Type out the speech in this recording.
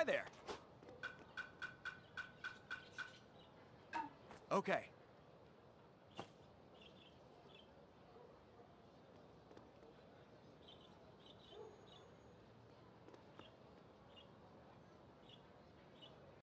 Hi there. Okay,